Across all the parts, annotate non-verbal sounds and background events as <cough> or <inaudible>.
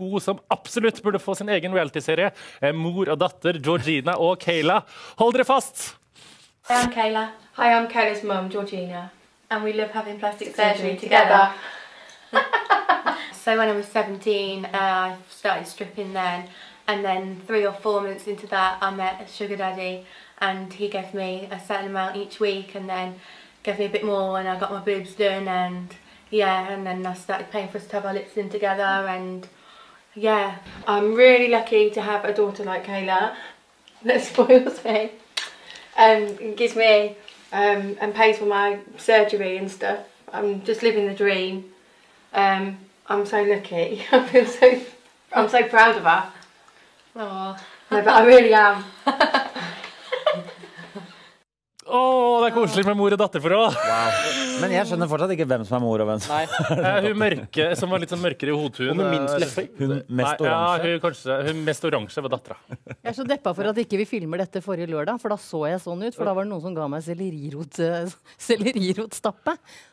to som absolutt burde få sin egen realityserie. Eh, Mor og datter Georgina og Kayla. Hold dere fast! Hi, I'm Kayla. Hi, I'm Kayla's mum, Georgina. And we love having plastic Surgery surgery together. together. <laughs> so when I was 17, uh, I started stripping then. And then three or four months into that, I met a sugar daddy. And he gave me a certain amount each week. And then gave me a bit more when I got my boobs done. And yeah, and then I started paying for us to have our lips in together. And yeah, I'm really lucky to have a daughter like Kayla that spoils me and gives me um, and pays for my surgery and stuff. I'm just living the dream. Um, I'm so lucky. <laughs> I feel so. I'm so proud of her. oh, No, but I really am. Å, <laughs> <laughs> det er koselig med mor og datter-forhold! Wow. Men jeg skjønner fortsatt ikke hvem som er mor og hvem som Nei. Eh, hun mørke, som var litt sånn mørkere i hodtun. Hun med minst eh, lepper. Hun mest oransje. Ja, hun, kanskje, hun mest oransje var dattera. Jeg er så deppa for at ikke vi filmer dette forrige lørdag, for da så jeg sånn ut. For da var det noen som ga meg sellerirot, eh.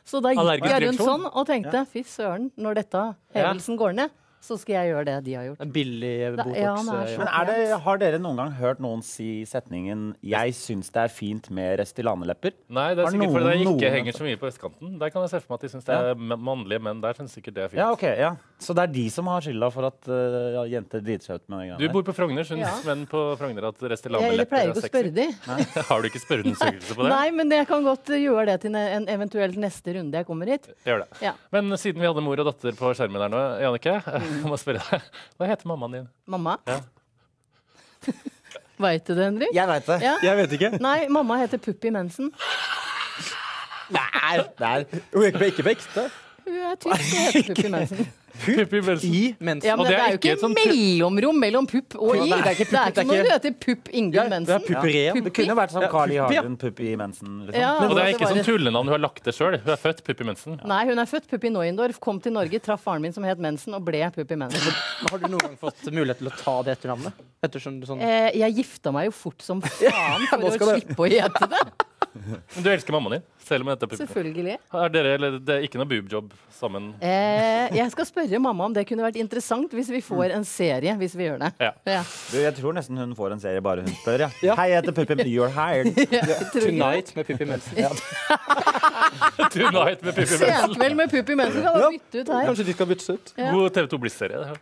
Så da gikk jeg rundt sånn og tenkte fy søren, når dette hevelsen går ned, så skal jeg gjøre det de har gjort. En billig Botox. ja, er eh, Men er det, har dere noen gang hørt noen si setningen 'Jeg syns det er fint med Restylane-lepper'? Nei, det er Har sikkert fordi det ikke noen- henger så mye på østkanten. Der kan jeg se for meg at de syns det er ma- mannlige menn der syns sikkert det er fint. Ja, okay, ja. Så det er de som har skylda for at uh, jenter driter seg ut med det Du bor på Frogner, syns Ja. menn på Frogner at Restylane-lepper jeg pleier er ikke å spørre de. <laughs> Har du ikke spørreundersøkelse på det? Nei, men jeg kan godt gjøre det til en eventuelt neste runde jeg kommer hit. Gjør det. Ja. Men siden vi hadde mor og datter på skjermen her nå, Jannicke, Mm. <laughs> jeg må spørre deg. Hva heter mammaen din? Mamma? Ja. <laughs> Veit du det, Henrik? Jeg veit det. Ja. Jeg vet ikke. Nei, mamma heter Puppi Mensen. Nei, det Hun er ikke på ekte. Hun er tysk og heter Puppi Mensen. <laughs> Pippi mensen. I mensen. Ja, men Og det, det er jo ikke et sånt mellomrom mellom pupp og i. Det er ikke pupp, det er ikke noe du heter Pupp Ingunn Ja, det er Mensen. pupperén. Det kunne vært som Ja, Carl I. Hagen, Pupp i Mensen. Liksom. Ja, Og det er det ikke var sånn tullenavn hun har lagt det sjøl. Hun er født Pupp i Mensen. Nei, hun er født Pupp i Neuendorf, kom til Norge, traff faren min som het Mensen, og ble Pupp i Mensen. Men Har du noen gang fått mulighet til å ta det etternavnet? Ettersom sånn Eh, jeg gifta meg jo fort som <laughs> faen for å slippe å gjete det. <laughs> Men du elsker mammaen din, selv om dette. Selvfølgelig. Er dere, eller det er ikke noe boobjob sammen? Eh, jeg skal spørre mamma om det kunne vært interessant hvis vi får en serie. hvis vi gjør det. Ja. Ja. Du, jeg tror nesten hun får en serie bare hun spør. Ja. Ja. Hei, jeg heter Puppi. You're hired. <laughs> Tonight med Pippi Mensen. <laughs> Tonight med Pippi Mensen. Senkveld med Pippi Mensen kan vi bytte ut her. Kanskje de skal byttes ut? Ja. God TV2 Bliss-serie. det her.